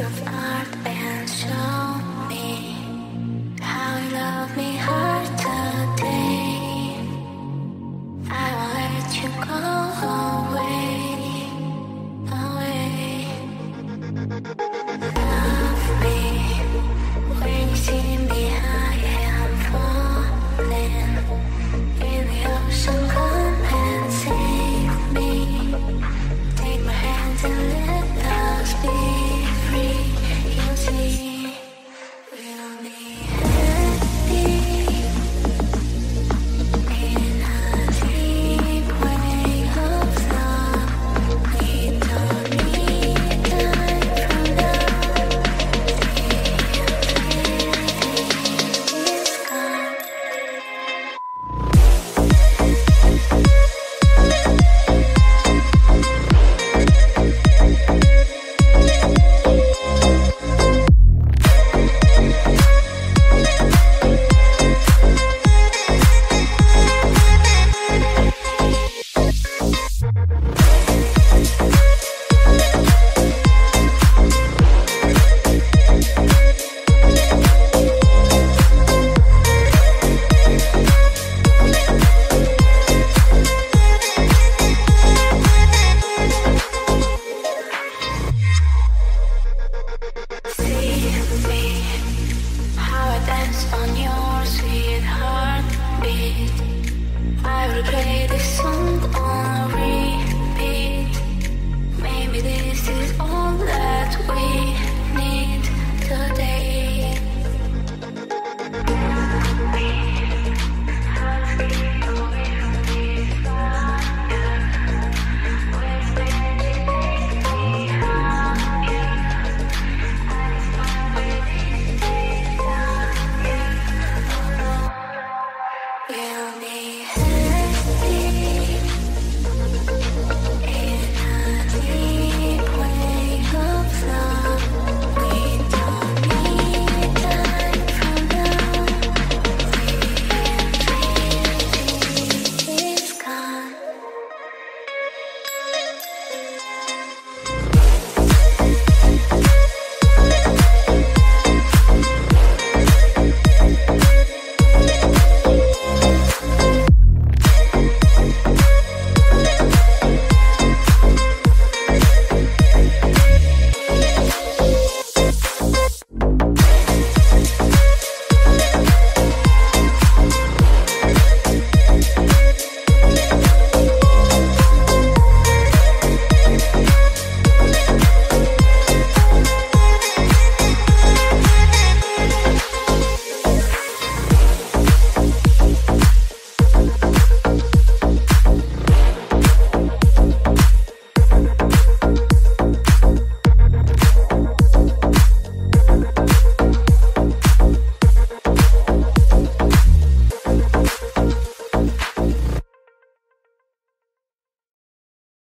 of art